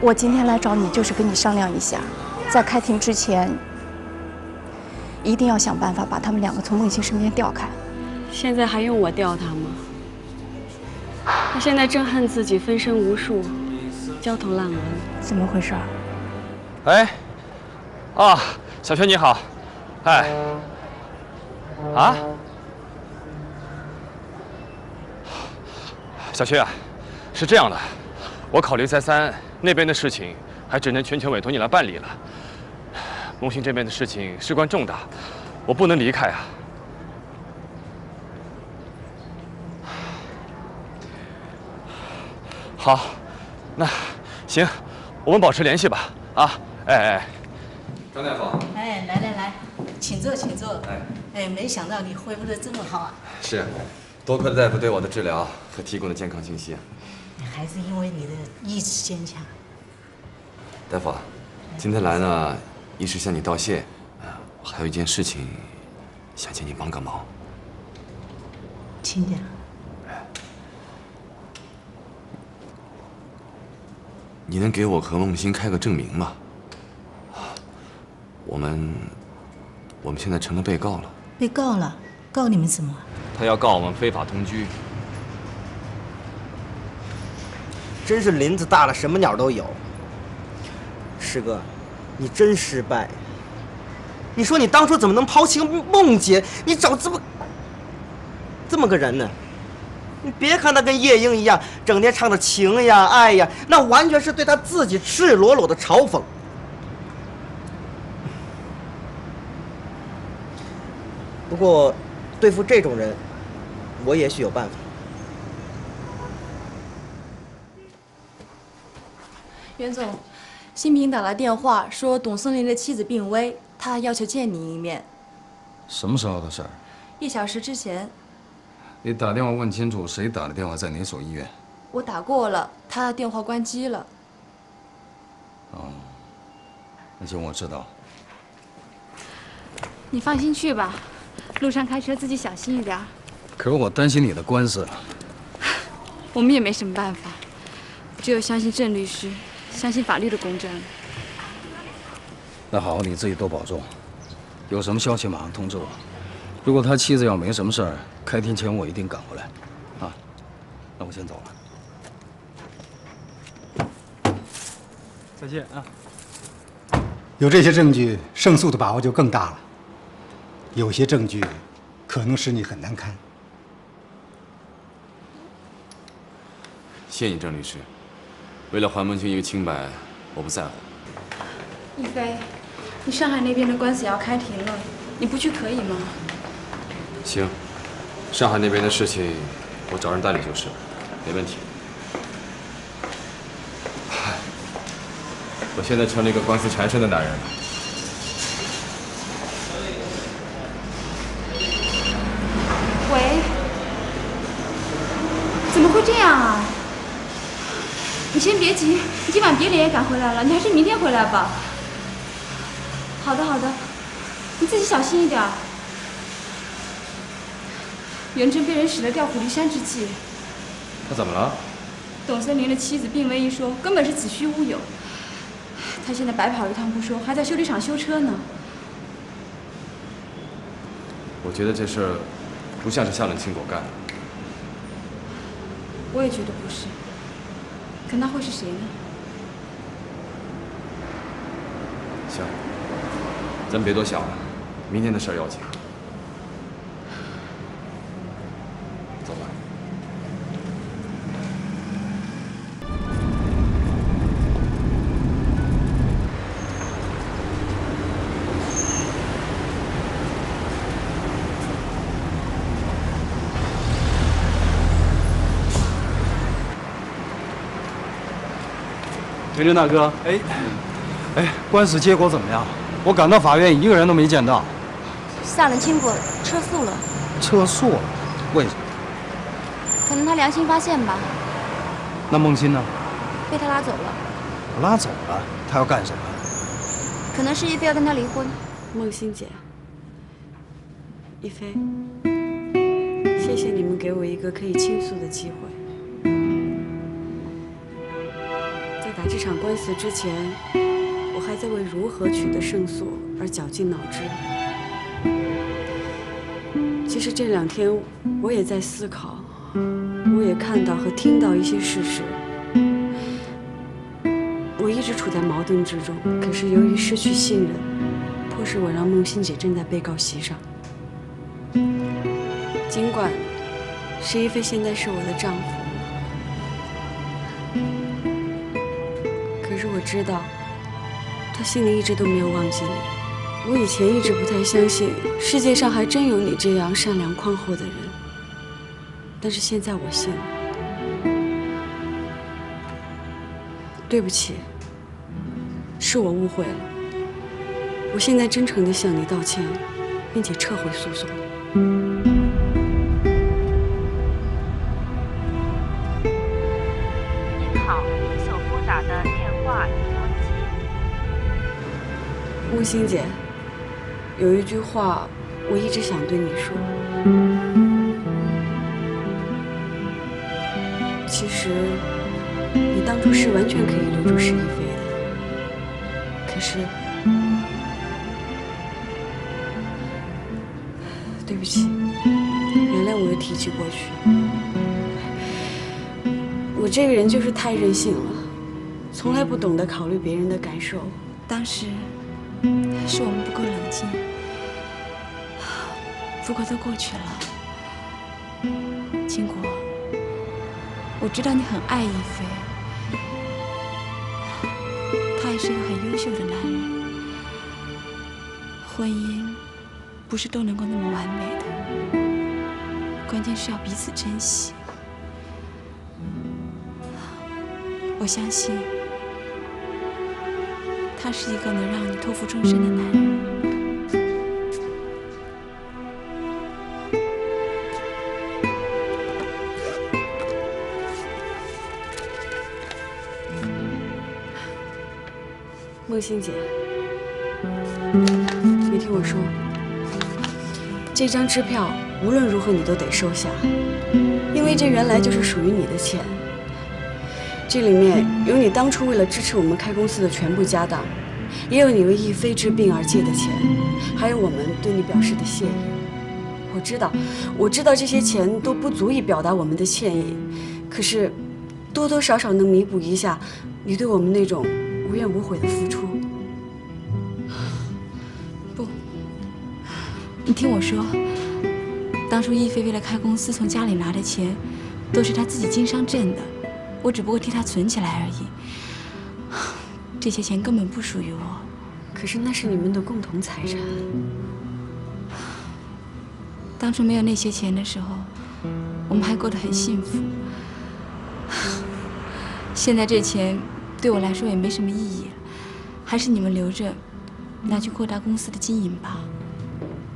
我今天来找你就是跟你商量一下，在开庭之前，一定要想办法把他们两个从梦欣身边调开。现在还用我调他吗？他现在正恨自己分身无术，焦头烂额。怎么回事？哎，啊，小轩你好，哎，啊，小轩啊，是这样的，我考虑再三，那边的事情还只能全权委托你来办理了。梦欣这边的事情事关重大，我不能离开啊。好，那行，我们保持联系吧。啊，哎哎，张大夫。哎，来来来，请坐，请坐。哎，哎，没想到你恢复的这么好啊。是，多亏了大夫对我的治疗和提供的健康信息。还是因为你的意志坚强。大夫，今天来呢，一是向你道谢，还有一件事情，想请你帮个忙。请讲。你能给我和梦欣开个证明吗？我们，我们现在成了被告了。被告了？告你们什么？他要告我们非法同居。真是林子大了，什么鸟都有。师哥，你真失败。你说你当初怎么能抛弃梦姐？你找这么这么个人呢？你别看他跟夜莺一样，整天唱的情呀爱呀，那完全是对他自己赤裸裸的嘲讽。不过，对付这种人，我也许有办法。袁总，新平打来电话说董森林的妻子病危，他要求见你一面。什么时候的事儿？一小时之前。你打电话问清楚，谁打的电话，在哪所医院？我打过了，他电话关机了。哦，那行，我知道。你放心去吧，路上开车自己小心一点。可是我担心你的官司。我们也没什么办法，只有相信郑律师，相信法律的公正。那好，你自己多保重。有什么消息马上通知我。如果他妻子要没什么事儿，开庭前我一定赶回来，啊，那我先走了，再见啊。有这些证据，胜诉的把握就更大了。有些证据，可能使你很难堪。谢谢你，郑律师。为了还孟君一个清白，我不在乎。一飞，你上海那边的官司也要开庭了，你不去可以吗？行，上海那边的事情我找人代理就是，没问题。我现在成了一个官司缠身的男人了。喂，怎么会这样啊？你先别急，你今晚别连夜赶回来了，你还是明天回来吧。好的好的，你自己小心一点。元贞被人使了调虎离山之计。他怎么了？董森林的妻子病危一说，根本是子虚乌有。他现在白跑一趟不说，还在修理厂修车呢。我觉得这事儿不像是夏冷清果干的。我也觉得不是。那会是谁呢？行，咱别多想了，明天的事要紧。袁振大哥，哎，哎，官司结果怎么样？我赶到法院，一个人都没见到。夏冷清果撤诉了。撤诉了？为什么？可能他良心发现吧。那孟欣呢？被他拉走了。拉走了？他要干什么？可能是一飞要跟他离婚。孟欣姐，一飞，谢谢你们给我一个可以倾诉的机会。在这场官司之前，我还在为如何取得胜诉而绞尽脑汁。其实这两天我也在思考，我也看到和听到一些事实。我一直处在矛盾之中，可是由于失去信任，迫使我让梦欣姐站在被告席上。尽管石一飞现在是我的丈夫。可是我知道，他心里一直都没有忘记你。我以前一直不太相信世界上还真有你这样善良宽厚的人，但是现在我信了。对不起，是我误会了。我现在真诚地向你道歉，并且撤回诉讼。木心姐，有一句话我一直想对你说。其实，你当初是完全可以留住石一飞的，可是，对不起，原谅我又提起过去。我这个人就是太任性了，从来不懂得考虑别人的感受。当时是我们不够冷静，不过都过去了。金国，我知道你很爱一飞，他也是一个很优秀的男人。婚姻不是都能够那么完美的，关键是要彼此珍惜。我相信。他是一个能让你托付终身的男人。梦欣姐，你听我说，这张支票无论如何你都得收下，因为这原来就是属于你的钱。这里面有你当初为了支持我们开公司的全部家当，也有你为逸飞治病而借的钱，还有我们对你表示的谢意。我知道，我知道这些钱都不足以表达我们的歉意，可是多多少少能弥补一下你对我们那种无怨无悔的付出。不，你听我说，当初逸飞为了开公司从家里拿的钱，都是他自己经商挣的。我只不过替他存起来而已，这些钱根本不属于我。可是那是你们的共同财产。当初没有那些钱的时候，我们还过得很幸福。现在这钱对我来说也没什么意义了，还是你们留着，拿去扩大公司的经营吧。